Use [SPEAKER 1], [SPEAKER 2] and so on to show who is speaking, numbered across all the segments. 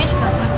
[SPEAKER 1] nicht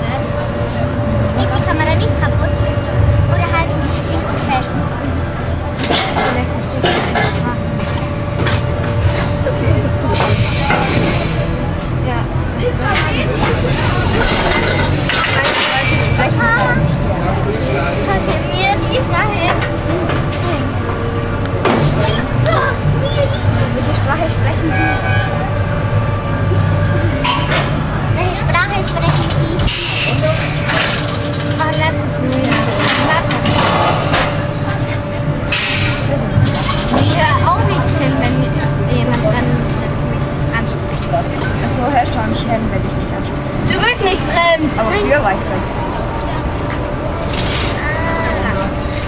[SPEAKER 2] Du
[SPEAKER 3] bist nicht fremd.
[SPEAKER 2] Aber früher war ich fremd.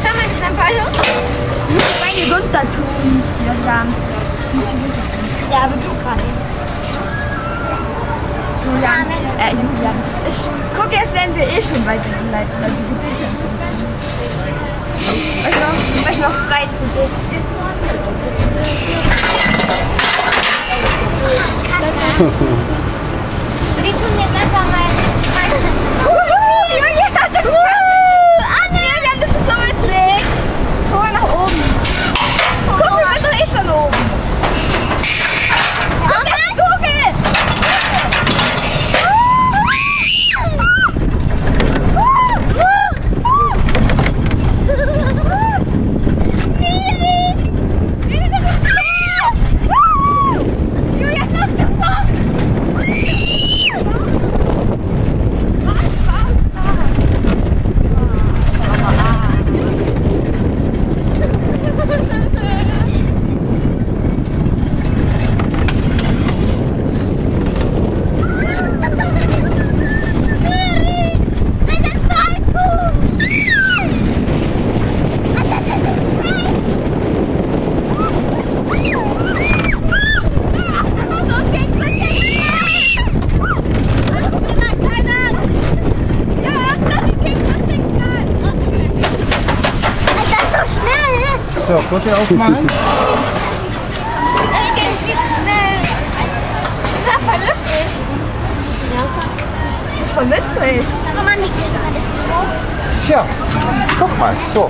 [SPEAKER 3] Schau mal, das ist ein Palo.
[SPEAKER 2] Nicht meine Gunther tun. Ja, dann.
[SPEAKER 3] Ja, aber du kannst.
[SPEAKER 2] Julian. Äh, Julian. Ich guck, jetzt werden wir eh schon weitergeleitet, sind. Weißt du noch, frei zu
[SPEAKER 1] Wir tun jetzt einfach mal.
[SPEAKER 2] Julian, das ist Anne! Julian, das ist so witzig. Guck mal nach oben. Guck, wir sind doch eh schon oben. Oh nein, Google! Julia, schnell gemacht!
[SPEAKER 4] So, Butter aufmachen.
[SPEAKER 3] Das geht viel zu schnell. Das ist ja voll lustig.
[SPEAKER 2] Das ist voll witzig.
[SPEAKER 1] Sag mal, wie man das hoch?
[SPEAKER 4] Tja, guck mal, so.